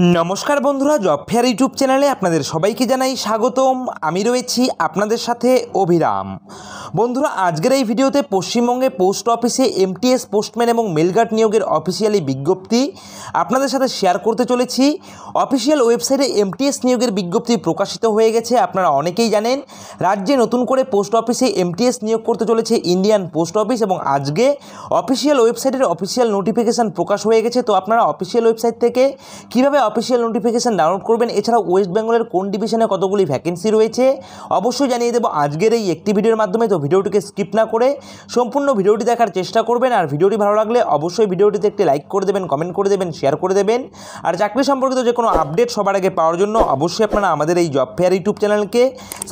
নমস্কার বন্ধুরা, job fair YouTube চ্যানেলে আপনাদের সবাইকে জানাই স্বাগতম। আমি রয়েছি আপনাদের সাথে অভিরাম। বন্ধুরা, আজকের এই ভিডিওতে পশ্চিমবঙ্গে পোস্ট অফিসে এমটিএস পোস্টম্যান এবং মেলগার্ড নিয়োগের অফিসিয়ালি বিজ্ঞপ্তি আপনাদের সাথে শেয়ার করতে চলেছি। অফিসিয়াল ওয়েবসাইটে এমটিএস নিয়োগের বিজ্ঞপ্তি প্রকাশিত হয়ে গেছে, আপনারা অনেকেই জানেন। রাজ্যে নতুন করে পোস্ট অফিসে এমটিএস নিয়োগ করতে চলেছে ইন্ডিয়ান পোস্ট অফিস এবং আজকে অফিসিয়াল ওয়েবসাইটের অফিসিয়াল নোটিফিকেশান প্রকাশ হয়ে গেছে। তো আপনারা অফিসিয়াল ওয়েবসাইট থেকে কীভাবে অফিসিয়াল নোটিফিকেশান ডাউনলোড করবেন। এছাড়াও ওয়েস্ট বেঙ্গলের কোন ডিভিশনে কতগুলি ভ্যাকেন্সি রয়েছে, অবশ্যই জানিয়ে দেবো আজকের এই একটি ভিডিওর মাধ্যমে। তো ভিডিওটিকে স্কিপ না করে সম্পূর্ণ ভিডিওটি দেখার চেষ্টা করবেন। আর ভিডিওটি ভালো লাগলে অবশ্যই ভিডিওটিতে একটি লাইক করে দেবেন কমেন্ট করে দেবেন শেয়ার করে দেবেন। আর চাকরি সম্পর্কিত যে কোনো আপডেট সবার আগে পাওয়ার জন্য অবশ্যই আপনারা আমাদের এই জব ফেয়ার ইউটিউব চ্যানেলকে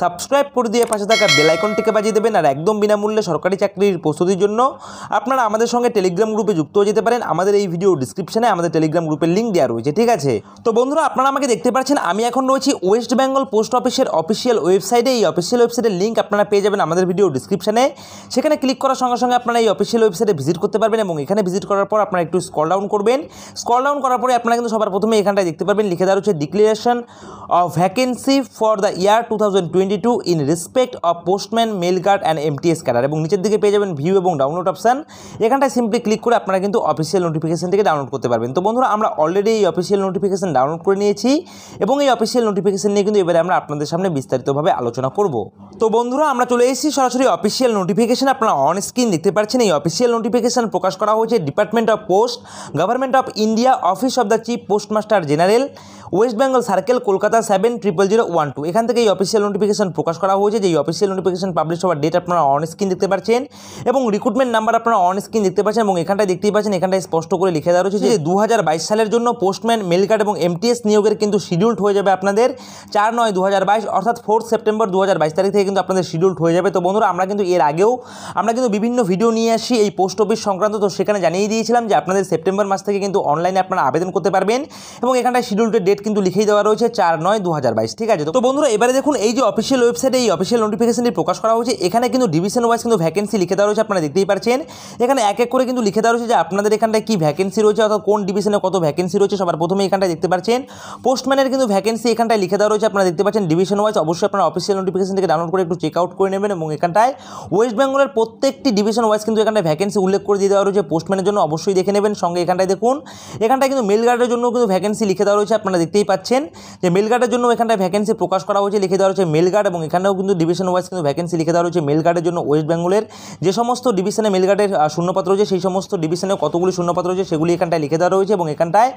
সাবস্ক্রাইব করে দিয়ে পাশে থাকা বেল আইকনটিকে বাজিয়ে দেবেন। আর একদম বিনামূল্যে সরকারি চাকরির প্রস্তুতির জন্য আপনারা আমাদের সঙ্গে টেলিগ্রাম গ্রুপে যুক্ত হয়ে যেতে পারেন। আমাদের এই ভিডিও ডিসক্রিপশনে আমাদের টেলিগ্রাম গ্রুপের লিঙ্ক দেওয়া রয়েছে। ঠিক আছে? তো বন্ধুরা, আপনারা আমাকে দেখতে পাচ্ছেন, আমি এখন রয়েছি ওয়েস্ট বেঙ্গল পোস্ট অফিসের অফিসিয়াল ওয়েবসাইটে এই অফিসিয়াল ওয়েবসাইটের লিঙ্ক আপনারা পেয়ে যাবেন আমাদের ভিডিও ডিসক্রিপশনে সেখানে ক্লিক করার সঙ্গে সঙ্গে আপনারা এই অফিসিয়াল ওয়েবসাইটে ভিজিট করতে পারবেন এবং এখানে ভিজিট করার পর আপনারা একটু স্কল ডাউন করবেন। স্কল ডাউন করার পরে আপনারা কিন্তু সবার প্রথমে এখানটায় দেখতে পারবেন, লিখে দেওয়া রয়েছে declaration of vacancy for the year two thousand twenty two in respect of postman mail guard and MTS cadre এবং নিচের দিকে পেয়ে যাবেন ভিউ এবং ডাউনলোড অপশান এখানটায় সিম্পলি ক্লিক করে আপনারা কিন্তু অফিসিয়াল নোটিফিকেশন থেকে ডাউনলোড করতে পারবেন। তো বন্ধুরা, আমরা অলরেডি এই অফিসিয়াল নোটিফিকেশন ডাউনলোড করে নিয়েছি এবং এই অফিসিয়াল নোটিফিকেশন নিয়ে কিন্তু এবারে আমরা আপনাদের সামনে বিস্তারিতভাবে আলোচনা করব। তো বন্ধুরা, আমরা চলে এসেছি সরাসরি অফিসিয়াল নোটিফিকেশন আপনারা অন স্ক্রিন দেখতে পাচ্ছেন এই অফিসিয়াল নোটিফিকেশন প্রকাশ করা হয়েছে department of post government of India office of the chief postmaster general West Bengal circle Kolkata seven triple zero one two এখান থেকে এই অফিসিয়াল নোটিফিকেশন প্রকাশ করা হয়েছে যে এই অফিসিয়াল নোটিফিকেশন পাবলিশ হওয়ার ডেট আপনারা অন স্ক্রিন দেখতে পাচ্ছেন এবং রিক্রুটমেন্ট নাম্বার আপনারা অন স্ক্রিন দেখতে পাচ্ছেন এবং এখানটায় দেখতেই পাচ্ছেন, এখানটায় স্পষ্ট করে লিখে দেওয়া রয়েছে যে দু হাজার বাইশ সালের জন্য পোস্টম্যান মেল কার্ড এবং এমটিএস নিয়োগের কিন্তু শিডিউলড হয়ে যাবে আপনাদের চার নয় দু অর্থাৎ ফোর্থ সেপ্টেম্বর দু তারিখ থেকে কিন্তু আপনাদের শিডিউল্ড হয়ে যাবে। তো বন্ধুরা, আমরা কিন্তু এর আগেও, আমরা কিন্তু বিভিন্ন ভিডিও নিয়ে আসি এই পোস্ট অফিস সংক্রান্ত। তো সেখানে জানিয়ে দিয়েছিলাম যে আপনাদের সেপ্টেম্বর মাস থেকে কিন্তু অনলাইনে আপনারা আবেদন করতে পারবেন এবং এখানটায় শিডিউল্ডের ডেট কিন্তু লিখেই দেওয়া রয়েছে চার নয় দু ঠিক আছে? তো বন্ধুরা, এবারে দেখুন, এই যে অফিসিয়াল ওয়েবসাইটে এই অফিসিয়াল নোটিফিকেশনটি প্রকাশ করা হয়েছে, এখানে কিন্তু ডিভিশন ওয়াইজ কিন্তু ভ্যাকেন্সি লিখে দেওয়া রয়েছে, আপনারা দেখতেই পাচ্ছেন এখানে এক এক করে কিন্তু লিখে দেওয়া রয়েছে যে আপনাদের এখানটায় কি ভ্যাকেন্সি রয়েছে, অর্থাৎ কোন ডিভিশনে কত ভ্যাকেন্সি রয়েছে, সবার প্রথমে এখানটায় দেখতে পাচ্ছেন। পোস্টম্যানের কিন্তু ভ্যাকেন্সি এখানটায় লিখে দেওয়া রয়েছে। আপনারা দেখতে পাচ্ছেন ডিভিশন ওয়াইজ অবশ্যই আপনারা অফিসিয়াল নোটিফিকেশন থেকে ডাউনলোড করে একটু চেক আউট করে নেবেন এবং এখানটায় ওয়েস্ট বেঙ্গলের প্রত্যেকটি ডিভিশন ওয়াইজ কিন্তু এখানটায় ভ্যাকেন্সি উল্লেখ করে দিয়ে দেওয়া রয়েছে। পোস্টম্যানের জন্য অবশ্যই দেখে নেবেন। সঙ্গে এখানটায় দেখুন, এখানটায় কিন্তু মেল গার্ডের জন্য কিন্তু ভ্যাকেন্সি লিখে দেওয়া রয়েছে। আপনারা দেখতেই পাচ্ছেন যে মেল গার্ডের জন্য এখানটায় ভ্যাকেন্সি প্রকাশ করা হয়েছে, লিখে দেওয়া রয়েছে মেল গার্ড এবং এখানেও কিন্তু ডিভিশন ওয়াইজ কিন্তু ভ্যাকেন্সি লিখে দেওয়া রয়েছে মেল গার্ডের জন্য ওয়েস্ট বেঙ্গলের যে সমস্ত ডিভিশনে মেল গার্ডের শূন্যপত্র রয়েছে, সেই সমস্ত ডিভিশনে কতগুলি শূন্যপত্র রয়েছে, সেগুলি এখানটায় লিখে দেওয়া রয়েছে এবং এখানটায়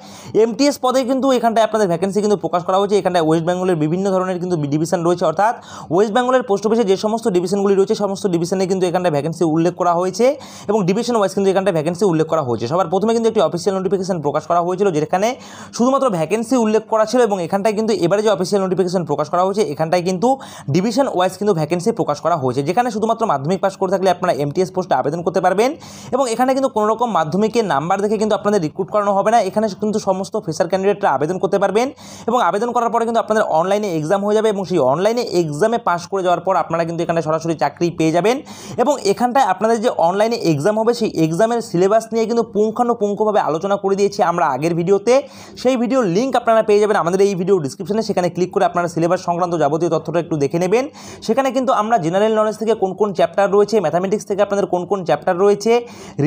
এমটিএস পদে কিন্তু এখানটায় আপনাদের ভ্যাকেন্সি কিন্তু প্রকাশ করা হয়েছে। এখানটায় ওয়েস্ট বেঙ্গলের বিভিন্ন ধরনের কিন্তু ডিভিশন রয়েছে। অর্থাৎ ওয়েস্ট বেঙ্গলের পোস্ট অফিসে যে সমস্ত ডিভিশনগুলি রয়েছে, সমস্ত ডিভিশনে কিন্তু এখানটায় ভ্যাকেন্সি উল্লেখ করা হয়েছে এবং ডিভিশন ওয়াইজ কিন্তু এখানটায় ভ্যাকেন্সি উল্লেখ করা হয়েছে। সবার প্রথমে কিন্তু একটি অফিসিয়াল নোটিফিকেশন প্রকাশ করা হয়েছিল, যেখানে শুধুমাত্র ভ্যাকেন্সি উল্লেখ করা ছিল এবং এখানটায় কিন্তু এবারে যে অফিসিয়াল নোটিফিকেশন প্রকাশ করা হয়েছে, এখানটায় কিন্তু ডিভিশন ওয়াইজ কিন্তু ভ্যাকেন্সি প্রকাশ করা হয়েছে। যেখানে শুধুমাত্র মাধ্যমিক পাস করে থাকলে আপনারা এমটিএস পোস্টে আবেদন করতে পারবেন এবং এখানে কিন্তু কোনো রকম মাধ্যমিকের নাম্বার দেখে কিন্তু আপনাদের রিক্রুট করানো হবে না। এখানে কিন্তু সমস্ত ফেসার ক্যান্ডিডেটরা আবেদন করতে পারবেন এবং আবেদন করার পরে কিন্তু আপনাদের অনলাইনে এক্সাম হয়ে যাবে এবং সেই অনলাইনে এক্সামে পাশ করে যাওয়ার পর আপনারা কিন্তু এখানে সরাসরি চাকরি পেয়ে যাবেন এবং এখানটায় আপনাদের যে অনলাইনে এক্সাম হবে সেই এক্সামের সিলেবাস নিয়ে কিন্তু পুঙ্খানুপুঙ্খভাবে আলোচনা করে দিয়েছি আমরা আগের ভিডিওতে। সেই ভিডিওর লিঙ্ক আপনারা পেয়ে যাবেন আমাদের এই ভিডিও ডিসক্রিপশনে সেখানে ক্লিক করে আপনারা সিলেবাস সংক্রান্ত যাবতীয় তথ্যটা একটু দেখে নেবেন। সেখানে কিন্তু আমরা জেনারেল নলেজ থেকে কোন কোন চ্যাপ্টার রয়েছে ম্যাথামেটিক্স থেকে আপনাদের কোন কোন চ্যাপ্টার রয়েছে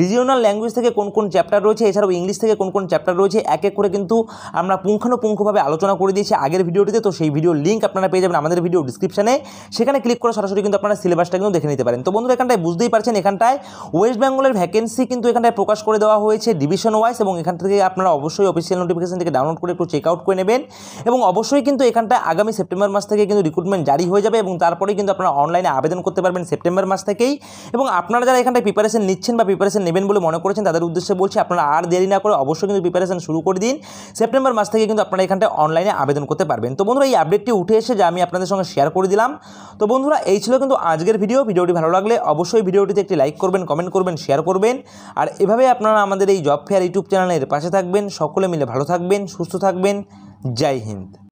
রিজিওনাল ল্যাঙ্গুয়েজ থেকে কোন কোন চ্যাপ্টার রয়েছে, এছাড়াও ইংলিশ থেকে কোন কোন চ্যাপ্টার রয়েছে, এক এক করে কিন্তু আমরা পুঙ্খানুপুঙ্খভাবে আলোচনা করে দিয়েছি আগের ভিডিওটিতে, তো সেই ভিডিওর লিঙ্ক আপনারা পেয়ে যাবেন আমাদের ভিডিও ডিসক্রিপশনে সেখানে ক্লিক করে সরাসরি কিন্তু আপনারা সিলেবাসটা কিন্তু দেখে নিতে পারেন। তো বন্ধুরা, এখানটায় বুঝতেই পারছেন, এখানটায় ওয়েস্ট বেঙ্গলের ভ্যাকেন্সি কিন্তু এখানটায় প্রকাশ করে দেওয়া হয়েছে ডিভিশন ওয়াইজ এবং এখান থেকে আপনারা অবশ্যই অফিসিয়াল নোটিফিকেশন থেকে ডাউনলোড করে একটু চেক আউট করে নেবেন। এবং অবশ্যই কিন্তু এখানটায় আগামী সেপ্টেম্বর মাস থেকে কিন্তু রিক্রুটমেন্ট জারি হয়ে যাবে এবং তারপরেই কিন্তু আপনারা অনলাইনে আবেদন করতে পারবেন সেপ্টেম্বর মাস থেকেই। এবং আপনারা যারা এখানটায় প্রিপারেশন নিচ্ছেন বা প্রিপারেশন নেবেন বলে মনে করেছেন, তাদের উদ্দেশ্যে বলছি, আপনারা আর দেরি না করে অবশ্যই কিন্তু প্রিপারেশন শুরু করে দিন। সেপ্টেম্বর মাস থেকে কিন্তু আপনারা এখানটা অনলাইনে আবেদন করতে পারবেন। তো বন্ধুরা, এই আপডেটটি উঠে এসে যা আমি আপনাদের সঙ্গে শেয়ার করে দিলাম। তো বন্ধুরা, এই ছিল কিন্তু আজকের ভিডিও ভিডিওটি ভালো লাগলে অবশ্যই ভিডিওটিতে একটি লাইক করবেন কমেন্ট করবেন শেয়ার করবেন। আর এভাবে আপনারা আমাদের এই জব ফেয়ার ইউটিউব চ্যানেলের পাশে থাকবেন। সকলে মিলে ভালো থাকবেন, সুস্থ থাকবেন। জয় হিন্দ।